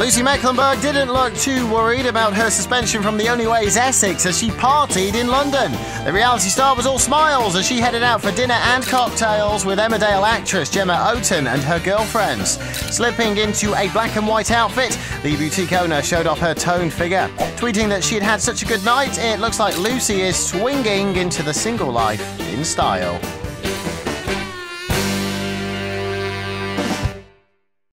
Lucy Mecklenburgh didn't look too worried about her suspension from The Only Way is Essex as she partied in London. The reality star was all smiles as she headed out for dinner and cocktails with Emmerdale actress Gemma Oaten and her girlfriends. Slipping into a black and white outfit, the boutique owner showed off her toned figure. Tweeting that she had had such a good night, it looks like Lucy is swinging into the single life in style.